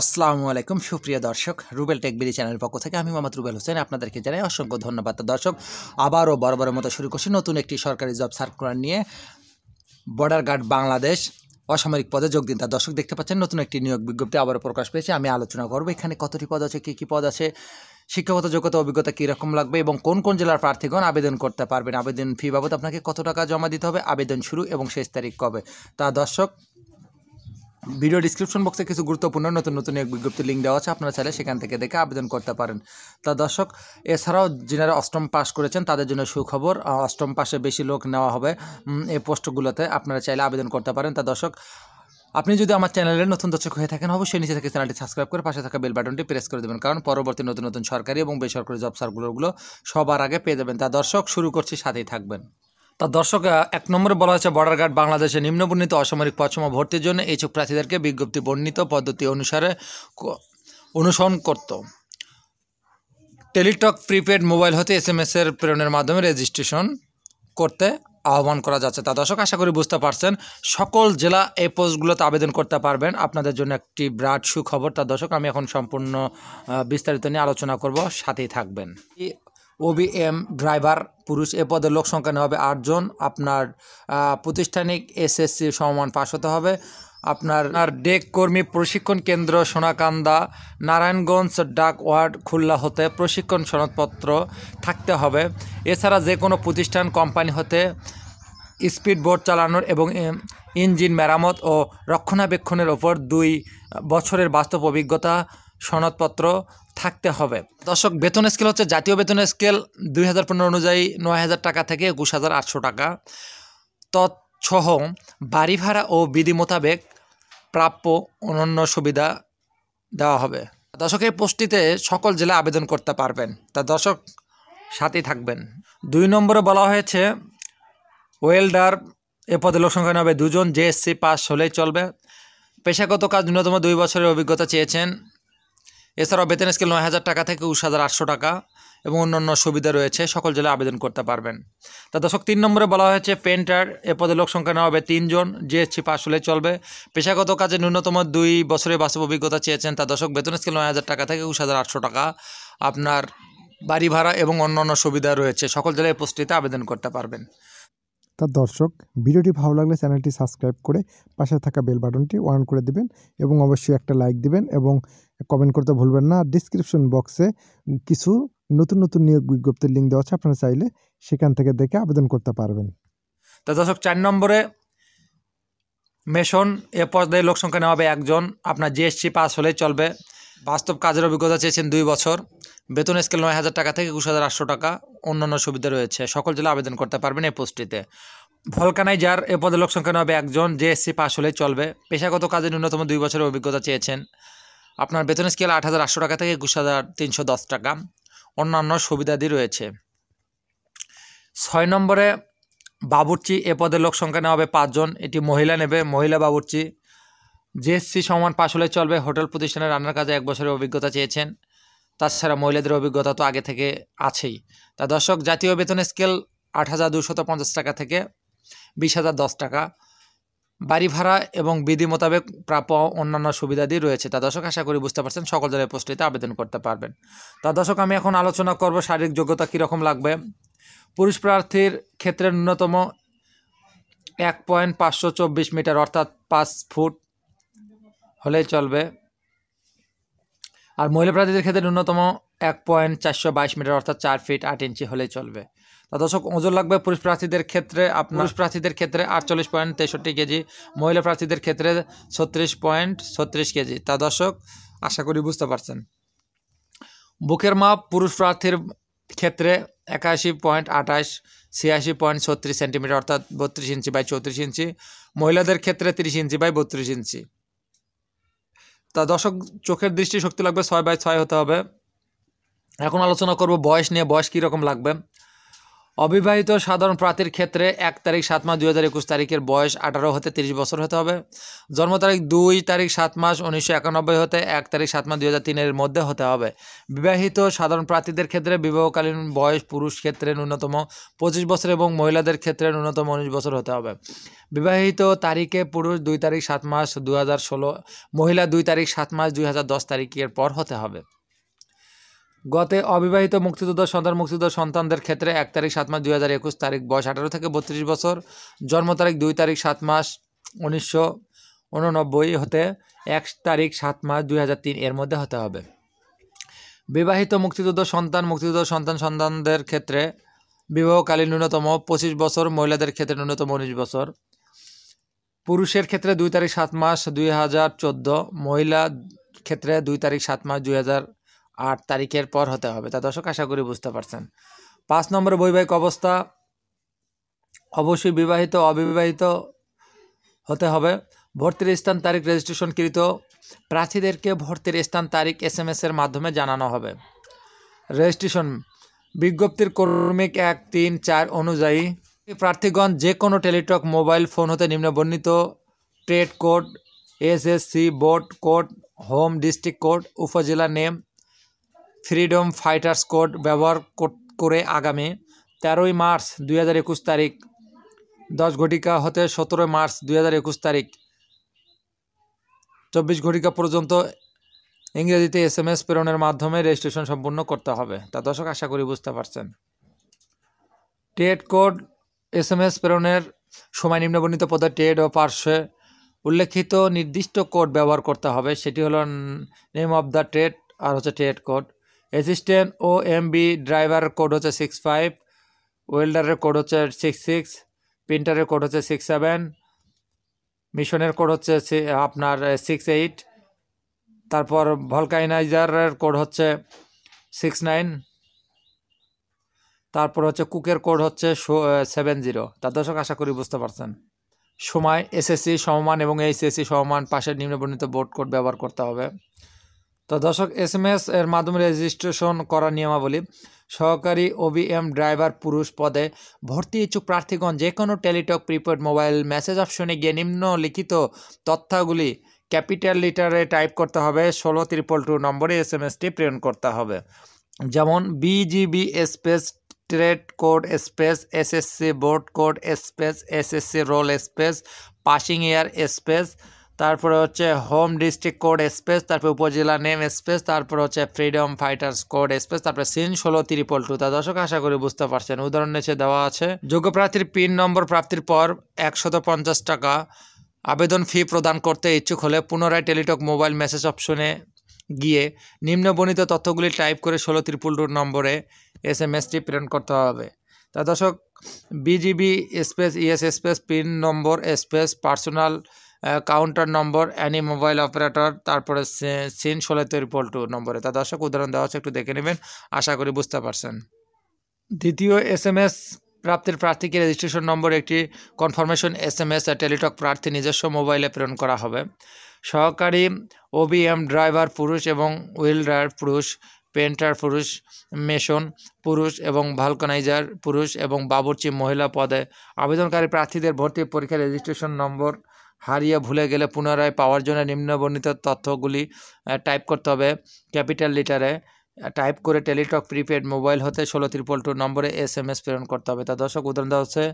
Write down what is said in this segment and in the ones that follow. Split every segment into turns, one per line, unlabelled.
আসসালামু আলাইকুম, সুপ্রিয় দর্শক। রুবেল টেকবিরি চ্যানেলের পক্ষ থেকে আমি মোহাম্মদ রুবেল হোসেন। আপনাদেরকে জানাই অসংখ্য ধন্যবাদ। দর্শক, আবারও বরাবরের মতো শুরু করছি নতুন একটি সরকারি জব সার্কুলার নিয়ে। বর্ডার গার্ড বাংলাদেশ অসামরিক পদে যোগ দিন। তার দর্শক দেখতে পাচ্ছেন, নতুন একটি নিয়োগ বিজ্ঞপ্তি আবারও প্রকাশ পেয়েছে। আমি আলোচনা করব এখানে কতটি পদ আছে, কী কী পদ আছে, শিক্ষাগত যোগ্যতা, অভিজ্ঞতা কীরকম লাগবে এবং কোন কোন জেলার প্রার্থীগণ আবেদন করতে পারবেন। আবেদন ফি বাবদ আপনাকে কত টাকা জমা দিতে হবে, আবেদন শুরু এবং শেষ তারিখ কবে? তা দর্শক ভিডিও ডিসক্রিপশন বক্সে কিছু গুরুত্বপূর্ণ নতুন নতুন এক বিজ্ঞপ্তির লিঙ্ক দেওয়া আছে, আপনারা চাইলে সেখান থেকে দেখে আবেদন করতে পারেন। তা দর্শক, এছাড়াও যিনারা অষ্টম পাস করেছেন, তাদের জন্য সুখবর অষ্টম পাশে বেশি লোক নেওয়া হবে এই পোস্টগুলোতে আপনারা চাইলে আবেদন করতে পারেন। তা দর্শক, আপনি যদি আমার চ্যানেলের নতুন দর্শক হয়ে থাকেন, অবশ্যই নিচে থেকে চ্যানেলটি সাবস্ক্রাইব করে পাশে থাকা বেল বাটনটি প্রেস করে দেবেন, কারণ পরবর্তী নতুন নতুন সরকারি এবং বেসরকারি জব সার্কুলারগুলো সবার আগে পেয়ে যাবেন। তা দর্শক, শুরু করছি, সাথেই থাকবেন। তা দর্শক এক নম্বরে বলা হয়েছে, বর্ডার গার্ড বাংলাদেশে নিম্নবর্ণিত অসামরিক পশ্চিমা ভর্তির জন্য ইচ্ছুক প্রার্থীদেরকে বিজ্ঞপ্তি বর্ণিত পদ্ধতি অনুসারে অনুসরণ করত। টেলিটক প্রিপেড মোবাইল হতে এস এম এর প্রেরণের মাধ্যমে রেজিস্ট্রেশন করতে আহ্বান করা যাচ্ছে। তা দর্শক, আশা করি বুঝতে পারছেন, সকল জেলা এই পোস্টগুলোতে আবেদন করতে পারবেন। আপনাদের জন্য একটি বিরাট সুখবর। তা দর্শক, আমি এখন সম্পূর্ণ বিস্তারিত নিয়ে আলোচনা করব। সাথেই থাকবেন। ওবিএম ড্রাইভার পুরুষ, এ পদের লোক সংখ্যা হবে আটজন আপনার প্রাতিষ্ঠানিক এসএসসি সমমান পাস হতে হবে। আপনার ডেক কর্মী প্রশিক্ষণ কেন্দ্র সোনাকান্দা, নারায়ণগঞ্জ, ডাক ওয়ার্ড খুলনা হতে প্রশিক্ষণ সনদপত্র থাকতে হবে। এছাড়া যে কোনো প্রতিষ্ঠান, কোম্পানি হতে স্পিড বোট চালানোর এবং ইঞ্জিন মেরামত ও রক্ষণাবেক্ষণের ওপর দুই বছরের বাস্তব অভিজ্ঞতা সনদপত্র থাকতে হবে। দর্শক, বেতন স্কেল হচ্ছে জাতীয় বেতন স্কেল দুই হাজার পনেরো অনুযায়ী নয় হাজার টাকা থেকে একুশ হাজার আটশো টাকা। তৎসহ বাড়ি ভাড়া ও বিধি মোতাবেক প্রাপ্য অনন্য সুবিধা দেওয়া হবে। দর্শক, এই পোস্টটিতে সকল জেলা আবেদন করতে পারবেন। তা দর্শক, সাথেই থাকবেন। দুই নম্বরে বলা হয়েছে, ওয়েল্ডার এ পদে লোক সংখ্যা নেবে দুজন জেএসসি পাস হলেই চলবে। পেশাগত কাজ ন্যূনতম দুই বছরের অভিজ্ঞতা চেয়েছেন। এছাড়াও বেতন স্কেল নয় হাজার টাকা থেকে উনিশ হাজার আটশো টাকা এবং অন্যান্য সুবিধা রয়েছে। সকল জেলায় আবেদন করতে পারবেন। তা দর্শক, তিন নম্বরে বলা হয়েছে, পেন্টার, এ পদে লোক সংখ্যা নেওয়া হবে তিনজন, জিএসসি পাস হলে চলবে। পেশাগত কাজে ন্যূনতম দুই বছরের বাস্তব অভিজ্ঞতা চেয়েছেন। তা দর্শক, বেতন স্কেল নয় হাজার টাকা থেকে উনিশ হাজার আটশো টাকা। আপনার বাড়ি ভাড়া এবং অন্যান্য সুবিধা রয়েছে। সকল জেলায় পোস্টটিতে আবেদন করতে পারবেন।
তার দর্শক, ভিডিওটি ভালো লাগলে চ্যানেলটি সাবস্ক্রাইব করে পাশে থাকা বেল বাটনটি অন করে দিবেন এবং অবশ্যই একটা লাইক দিবেন এবং কমেন্ট করতে ভুলবেন না। ডিসক্রিপশন বক্সে কিছু নতুন নতুন নিয়োগ বিজ্ঞপ্তির লিঙ্ক দেওয়া আছে। আপনারা চাইলে সেখান থেকে দেখে আবেদন করতে পারবেন।
তা দর্শক, চার নম্বরে মেশন এ পদে লোক সংখ্যা নেওয়া হবে একজন। আপনার জিএসসি পাস হলেই চলবে। বাস্তব কাজের অভিজ্ঞতা চেয়েছেন দুই বছর। বেতন স্কেল নয় হাজার টাকা থেকে একুশ হাজার আটশো টাকা। অন্যান্য সুবিধা রয়েছে। সকল জেলা আবেদন করতে পারবেন এই পোস্টটিতে। ভলকানাই যার এ পদে লোক সংখ্যা নেওয়া হবে একজন। জেএসসি পাস হলেই চলবে। পেশাগত কাজে ন্যূনতম দুই বছরের অভিজ্ঞতা চেয়েছেন। আপনার বেতন স্কেল আট হাজার আটশো টাকা থেকে একুশ হাজার তিনশো দশ টাকা। অন্যান্য সুবিধাদি রয়েছে। ছয় নম্বরে, বাবুর্চি এ পদের লোক সংখ্যা নেওয়া হবে পাঁচজন। এটি মহিলা নেবে, মহিলা বাবুর্চি। জিএসসি সমান পাশ হলে চলবে, হোটেল প্রতিষ্ঠানের রান্নার কাজে এক বছরের অভিজ্ঞতা চেয়েছেন। তাছাড়া মহিলাদের অভিজ্ঞতা তো আগে থেকে আছেই। তা দর্শক, জাতীয় বেতন স্কেল আট হাজার পঞ্চাশ টাকা থেকে বিশ হাজার দশ টাকা। বাড়ি ভাড়া এবং বিধি মোতাবেক প্রাপ্য অন্যান্য সুবিধাদি রয়েছে। তা দর্শক, আশা করি বুঝতে পারছেন, সকল দলের পোস্টটিতে আবেদন করতে পারবেন। তা দর্শক, আমি এখন আলোচনা করব শারীরিক যোগ্যতা কীরকম লাগবে। পুরুষ প্রার্থীর ক্ষেত্রে ন্যূনতম এক পয়েন্ট পাঁচশো চব্বিশ মিটার, অর্থাৎ পাঁচ ফুট হলেই চলবে। আর মহিলা প্রার্থীদের ক্ষেত্রে ন্যূনতম এক পয়েন্ট চারশো বাইশ মিটার, অর্থাৎ চার ফিট আট ইঞ্চি হলেই চলবে। দর্শক ওজন লাগবে পুরুষ প্রার্থীদের ক্ষেত্রে আপনার পুরুষ প্রার্থীদের ক্ষেত্রে আটচল্লিশ পয়েন্ট তেষট্টি কেজি মহিলা প্রার্থীদের ক্ষেত্রে ছত্রিশ পয়েন্ট ছত্রিশ কেজি। তা দর্শক আশা করি বুঝতে পারছেন। বুকের মাপ পুরুষ প্রার্থীর ক্ষেত্রে একাশি পয়েন্ট আঠাশ ছিয়াশি পয়েন্ট ছত্রিশ সেন্টিমিটার অর্থাৎ বত্রিশ ইঞ্চি বাই চৌত্রিশ ইঞ্চি। মহিলাদের ক্ষেত্রে তিরিশ ইঞ্চি বাই বত্রিশ ইঞ্চি। তা দর্শক চোখের দৃষ্টি শক্তি লাগবে ছয় বাই ছয় হতে হবে। এখন আলোচনা করব বয়স নিয়ে বয়স কীরকম লাগবে? অবিবাহিত সাধারণ প্রার্থীর ক্ষেত্রে এক তারিখ সাত মাস দুই হাজার একুশ তারিখের বয়স আঠারো হতে তিরিশ বছর হতে হবে। জন্ম তারিখ দুই তারিখ সাত মাস উনিশশো একানব্বই হতে এক তারিখ সাত মাস দুই হাজার তিনের মধ্যে হতে হবে। বিবাহিত সাধারণ প্রার্থীদের ক্ষেত্রে বিবাহকালীন বয়স পুরুষ ক্ষেত্রে ন্যূনতম পঁচিশ বছর এবং মহিলাদের ক্ষেত্রে ন্যূনতম উনিশ বছর হতে হবে। বিবাহিত তারিখে পুরুষ দুই তারিখ সাত মাস দু হাজার ষোলো, মহিলা দুই তারিখ সাত মাস দুই হাজার দশ তারিখের পর হতে হবে। গতে অবিবাহিত মুক্তিযুদ্ধ, সন্তান মুক্তিযুদ্ধ সন্তানদের ক্ষেত্রে এক তারিখ সাত মাস দুই হাজার একুশ তারিখ বয়স আঠারো থেকে বত্রিশ বছর, জন্ম তারিখ দুই তারিখ সাত মাস উনিশশো উননব্বই হতে এক তারিখ সাত মাস দুই হাজার তিন এর মধ্যে হতে হবে। বিবাহিত মুক্তিযুদ্ধ সন্তান মুক্তিযুদ্ধ সন্তান সন্তানদের ক্ষেত্রে বিবাহকালীন ন্যূনতম পঁচিশ বছর, মহিলাদের ক্ষেত্রে ন্যূনতম উনিশ বছর। পুরুষের ক্ষেত্রে দুই তারিখ সাত মাস দুই হাজার চোদ্দ মহিলা ক্ষেত্রে দুই তারিখ সাত মাস দুই হাজার আট তারিখের পর হতে হবে। তা দর্শক, আশা করি বুঝতে পারছেন। পাঁচ নম্বরে বৈবাহিক অবস্থা, অবশ্যই বিবাহিত, অবিবাহিত হতে হবে। ভর্তির স্থান, তারিখ রেজিস্ট্রেশনকৃত প্রার্থীদেরকে ভর্তির স্থান, তারিখ এস এম এর মাধ্যমে জানানো হবে। রেজিস্ট্রেশন বিজ্ঞপ্তির কর্মিক এক, তিন, চার অনুযায়ী প্রার্থীগণ যে কোনো টেলিটক, মোবাইল ফোন হতে নিম্নবর্ণিত trade code SSC board code home district code উপজেলা নেম ফ্রিডম ফাইটার্স কোড ব্যবহার কর- আগামী তেরোই মার্চ দুই হাজার একুশ তারিখ, দশ ঘটিকা হতে সতেরোই মার্চ দুই হাজার একুশ তারিখ, চব্বিশ ঘটিকা পর্যন্ত ইংরেজিতে এস এম এস প্রেরণের মাধ্যমে রেজিস্ট্রেশন সম্পূর্ণ করতে হবে। তা দর্শক, আশা করি বুঝতে পারছেন। টেড কোড এস এম এস প্রেরণের সময় নিম্নবর্ণিত পদে টেড ও পার্শ্বে উল্লেখিত নির্দিষ্ট কোড ব্যবহার করতে হবে। সেটি হলো নেম অফ দ্য ট্রেড আর হচ্ছে ট্রেড কোড। অ্যাসিস্ট্যান্ট ও এম বি ড্রাইভারের কোড হচ্ছে সিক্স ফাইভ ওয়েল্ডারের কোড হচ্ছে সিক্স সিক্স প্রিন্টারের কোড হচ্ছে সিক্স সেভেন মিশনের কোড হচ্ছে আপনার সিক্স এইট তারপর ভলকাইনাইজারের কোড হচ্ছে সিক্স নাইন তারপর হচ্ছে কুকের কোড হচ্ছে সেভেন জিরো তার দর্শক, আশা করি বুঝতে পারছেন। সময় এসএসসি সমমান এবং এইচএসসি সমমান পাশের নিম্নবর্ণিত বোর্ড কোড ব্যবহার করতে হবে। তো দর্শক, এস এম এস এর মাধ্যমে রেজিস্ট্রেশন করার নিয়মাবলী। সহকারী ওবিএম ড্রাইভার পুরুষ পদে ভর্তি ইচ্ছুক প্রার্থীগণ যে কোনো টেলিটক, প্রিপেড মোবাইল, মেসেজ অপশনে গিয়ে নিম্নলিখিত তথ্যাগুলি ক্যাপিটাল লিটারে টাইপ করতে হবে। ষোলো ত্রিপল টু নম্বরে এস এম এসটি প্রেরণ করতে হবে। যেমন BGB space trade code space SSC board code space SSC roll space passing year space তারপরে হচ্ছে হোম ডিস্ট্রিক্ট কোড স্পেস তারপরে উপজেলা নেম স্পেস তারপরে হচ্ছে ফ্রিডম ফাইটার্স কোড স্পেস তারপরে সিন ষোলো ত্রিপল টু তা দর্শক, আশা করি বুঝতে পারছেন। উদাহরণ নিচে দেওয়া আছে। যোগ্য প্রার্থীর পিন নম্বর প্রাপ্তির পর একশত পঞ্চাশ টাকা। আবেদন ফি প্রদান করতে ইচ্ছুক হলে পুনরায় টেলিটক মোবাইল মেসেজ অপশনে গিয়ে নিম্নবর্ণিত তথ্যগুলি টাইপ করে ষোলো ত্রিপুল টুর নম্বরে এস এম এসটি প্রেরণ করতে হবে। তা দর্শক BGB space ES space pin number space personal counter number any mobile operator তারপরে সিন ষোলো ত্রিপল টু নম্বরে। তা দর্শক, উদাহরণ দেওয়া হচ্ছে, একটু দেখে নেবেন। আশা করি বুঝতে পারছেন। দ্বিতীয় এস এম এস প্রাপ্তির প্রার্থীকে রেজিস্ট্রেশন নম্বর একটি confirmation S M S Teletalk প্রার্থী নিজস্ব মোবাইলে প্রেরণ করা হবে। সহকারী ওবিএম ড্রাইভার পুরুষ এবং হুইলডার পুরুষ পেন্টার পুরুষ মেশন পুরুষ এবং ভালকানাইজার পুরুষ এবং বাবুর্চি মহিলা পদে আবেদনকারী প্রার্থীদের ভর্তি পরীক্ষার রেজিস্ট্রেশন নম্বর হারিয়ে ভুলে গেলে পুনরায় পাওয়ার জন্য নিম্নবর্ণিত তথ্যগুলি টাইপ করতে হবে ক্যাপিটাল লিটারে টাইপ করে টেলিটক প্রিপেড মোবাইল হতে ষোলো ত্রিপল টু নম্বরে এস এম এস প্রেরণ করতে হবে। তা দর্শক, উদাহরণ দেওয়া হচ্ছে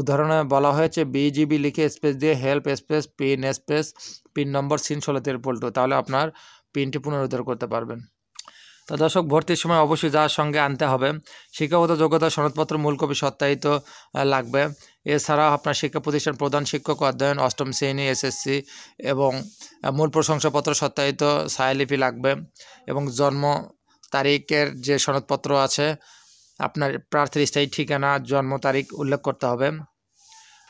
উদাহরণে বলা হয়েছে বিজিবি লিখে স্পেস দিয়ে help space pin space pin number scene ষোলো ত্রিপল টু তাহলে আপনার পিনটি পুনরুদ্ধার করতে পারবেন। তো দর্শক, ভর্তির সময় অবশ্যই যার সঙ্গে আনতে হবে। শিক্ষাগত যোগ্যতা সনদপত্র, মূল কপি সত্যায়িত লাগবে। এছাড়া আপনার শিক্ষা প্রতিষ্ঠান প্রধান শিক্ষক অধ্যয়ন, অষ্টম শ্রেণি, এসএসসি এবং মূল প্রশংসাপত্র সত্যায়িত, ছায়ালিপি লাগবে এবং জন্ম তারিখের যে সনদপত্র আছে, আপনার প্রার্থীর স্থায়ী ঠিকানা, জন্ম তারিখ উল্লেখ করতে হবে।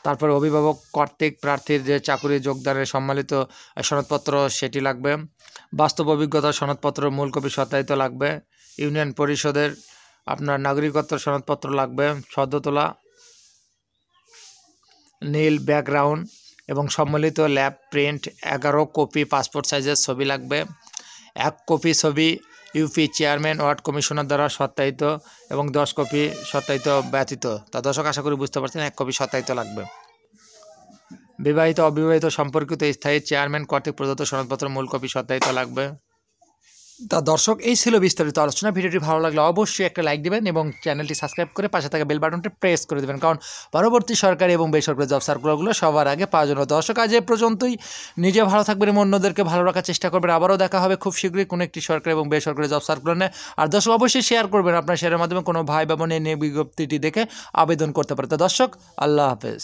তারপর অভিভাবক কর্তৃক প্রার্থীর যে চাকুরি যোগদানের সম্মিলিত সনদপত্র, সেটি লাগবে। বাস্তব অভিজ্ঞতা সনদপত্র মূল কপি সত্যায়িত লাগবে। ইউনিয়ন পরিষদের আপনার নাগরিকত্ব সনদপত্র লাগবে, সদ্য তোলা, নীল ব্যাকগ্রাউন্ড এবং সম্মিলিত ল্যাব প্রিন্ট, এগারো কপি পাসপোর্ট সাইজের ছবি লাগবে। এক কপি ছবি ইউপি চেয়ারম্যান, ওয়ার্ড কমিশনার দ্বারা সত্যায়িত এবং দশ কপি সত্যায়িত ব্যতীত। তা দর্শক, আশা করি বুঝতে পারছেন, এক কপি সত্যায়িত লাগবে। বিবাহিত অবিবাহিত সম্পর্কিত স্থায়ী চেয়ারম্যান কর্তৃক প্রদত্ত সনদপত্র মূল কপি সত্যায়িত লাগবে। তা দর্শক, এই ছিল বিস্তারিত আলোচনা। ভিডিওটি ভালো লাগলে অবশ্যই একটা লাইক দিবেন এবং চ্যানেলটি সাবস্ক্রাইব করে পাশে থাকা বেল বাটনটি প্রেস করে দেবেন। কারণ পরবর্তী সরকারি এবং বেসরকারি জব সার্কুলারগুলো সবার আগে পাওয়ার জন্য দর্শক, আজ এ পর্যন্তই। নিজে ভালো থাকবেন এবং অন্যদেরকে ভালো রাখার চেষ্টা করবেন। আবারও দেখা হবে খুব শীঘ্রই কোনো একটি সরকারি এবং বেসরকারি জব সার্কুলার নিয়ে। আর দর্শক, অবশ্যই শেয়ার করবেন আপনার শেয়ারের মাধ্যমে কোনো ভাই বা বোনের বিজ্ঞপ্তিটি দেখে আবেদন করতে পারে। তো দর্শক, আল্লাহ হাফেজ।